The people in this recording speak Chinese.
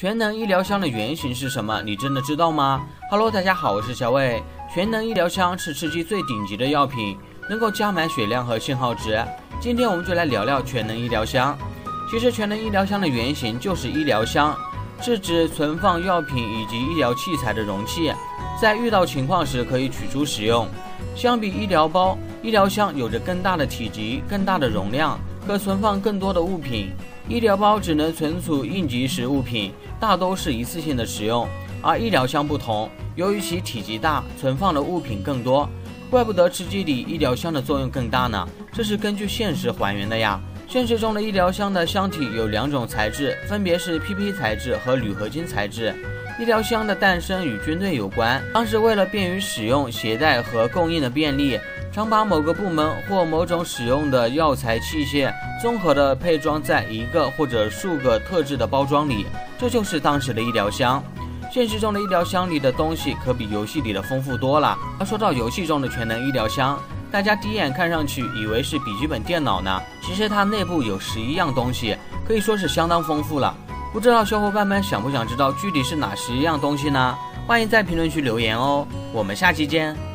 全能医疗箱的原型是什么？你真的知道吗？Hello，大家好，我是小伟。全能医疗箱是吃鸡最顶级的药品，能够加满血量和信号值。今天我们就来聊聊全能医疗箱。其实全能医疗箱的原型就是医疗箱，是指存放药品以及医疗器材的容器，在遇到情况时可以取出使用。相比医疗包，医疗箱有着更大的体积、更大的容量，可存放更多的物品。医疗包只能存储应急时物品，大都是一次性的使用，而医疗箱不同，由于其体积大，存放的物品更多，怪不得吃鸡里医疗箱的作用更大呢。这是根据现实还原的呀。现实中的医疗箱的箱体有两种材质，分别是 PP 材质和铝合金材质。医疗箱的诞生与军队有关，当时为了便于使用、携带和供应的便利。常把某个部门或某种使用的药材器械综合的配装在一个或者数个特制的包装里，这就是当时的医疗箱。现实中的医疗箱里的东西可比游戏里的丰富多了。而说到游戏中的全能医疗箱，大家第一眼看上去以为是笔记本电脑呢，其实它内部有十一样东西，可以说是相当丰富了。不知道小伙伴们想不想知道具体是哪十一样东西呢？欢迎在评论区留言哦。我们下期见。